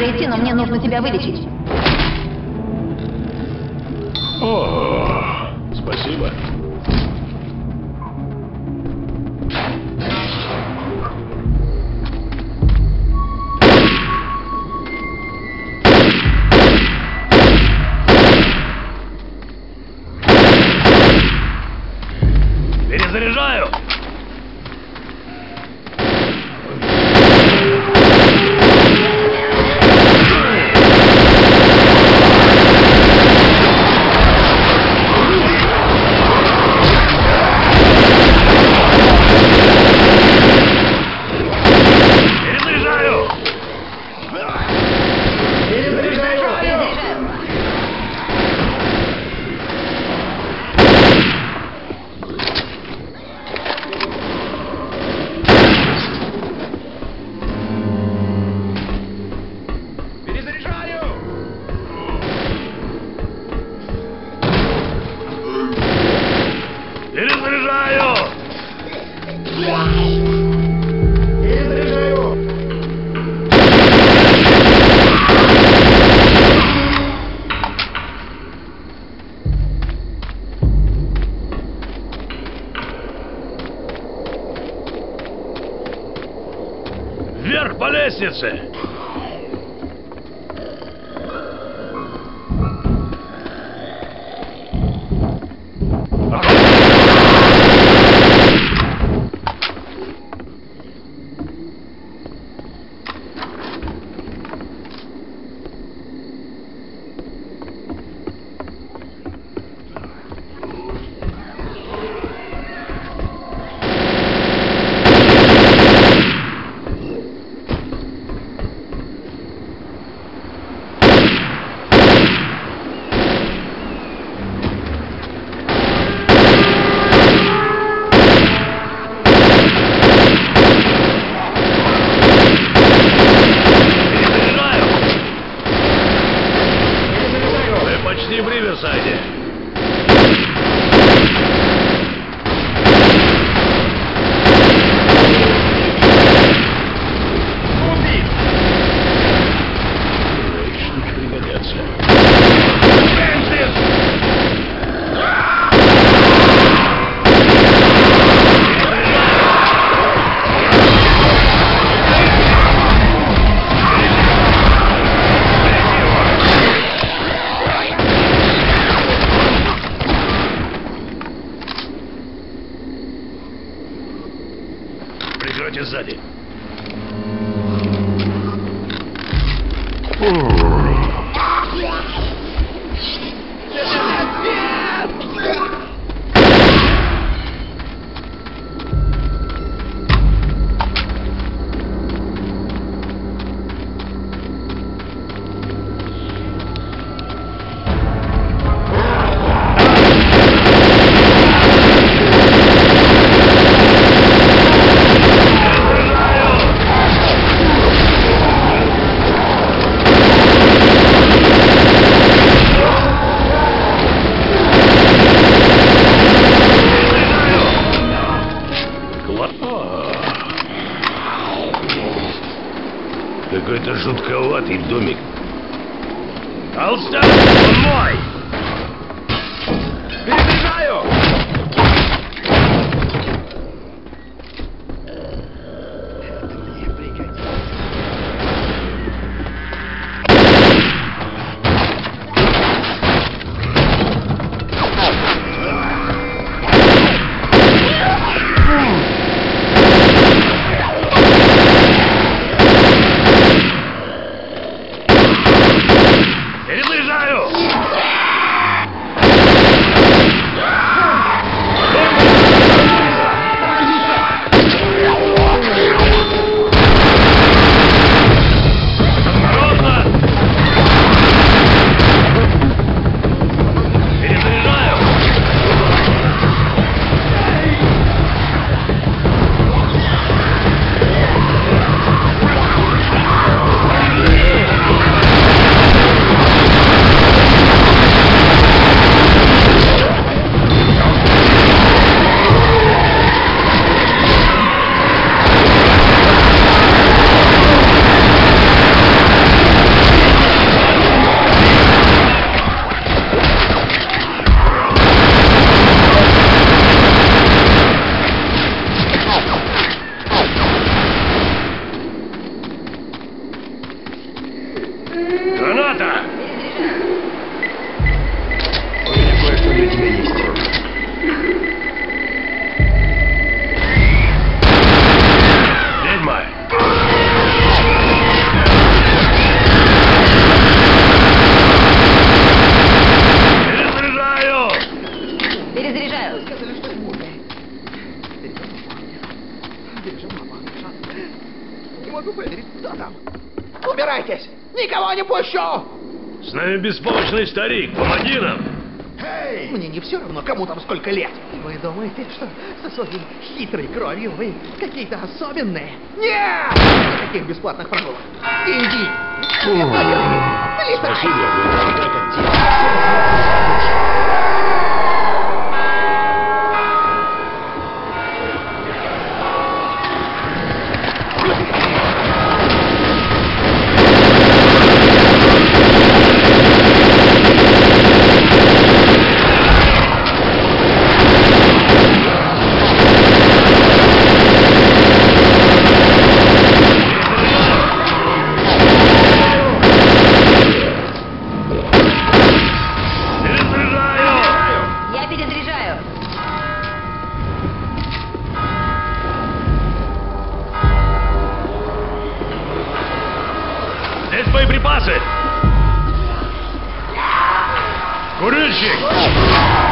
Надо идти, но мне нужно тебя вылечить. О, спасибо. Перезаряжаю! Вверх по лестнице! Прикройте сзади. Кла- А. Какой-то жутковатый домик. Толстяк, он мой! Кто там. Убирайтесь! Никого не пущу! С нами беспомощный старик, помоги нам! Мне не все равно, кому там сколько лет. Вы думаете, что со своей хитрой кровью вы какие-то особенные? Нет! Никаких бесплатных прогулок. Иди! Спасибо, Origem!